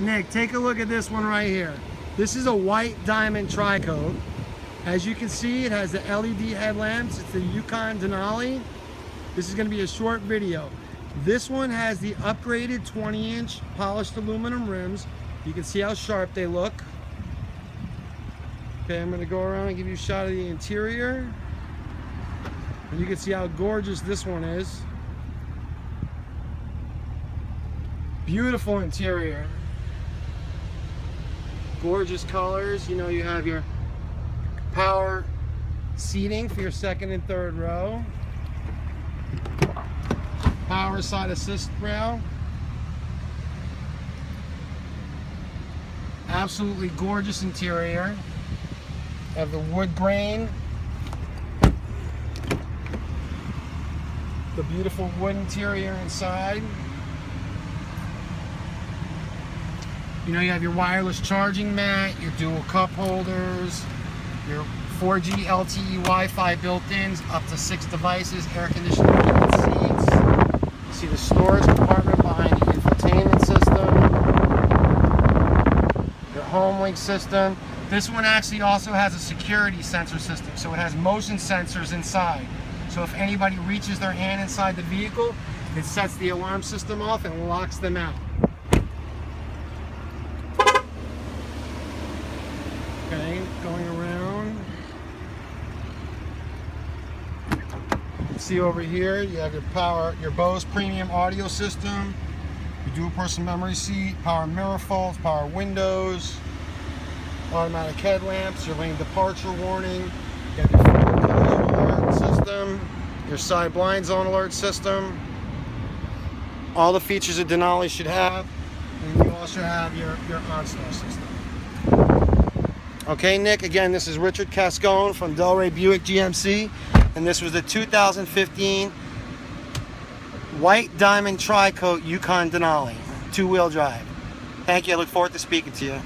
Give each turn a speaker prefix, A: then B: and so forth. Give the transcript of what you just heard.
A: Nick, take a look at this one right here. This is a white diamond tri-coat. As you can see, it has the LED headlamps. It's the Yukon Denali. This is gonna be a short video. This one has the upgraded 20 inch polished aluminum rims. You can see how sharp they look. Okay, I'm gonna go around and give you a shot of the interior. And you can see how gorgeous this one is. Beautiful interior. Gorgeous colors. You know, you have your power seating for your second and third row. Power side assist rail. Absolutely gorgeous interior. Have the wood grain. The beautiful wood interior inside. You know, you have your wireless charging mat, your dual cup holders, your 4G LTE Wi-Fi built-ins, up to six devices, air conditioning seats. You see the storage compartment behind the infotainment system, your home link system. This one actually also has a security sensor system, so it has motion sensors inside. So if anybody reaches their hand inside the vehicle, it sets the alarm system off and locks them out. Okay, going around. See over here, you have your power, your Bose premium audio system, your dual person memory seat, power mirror folds, power windows, automatic headlamps, your lane departure warning, you have your alert system, your side blind zone alert system, all the features a Denali should have, and you also have your, your OnStar system. Okay, Nick, again, this is Richard Cascone from Delray Buick GMC, and this was the 2015 White Diamond Tri-Coat Yukon Denali, two-wheel drive. Thank you, I look forward to speaking to you.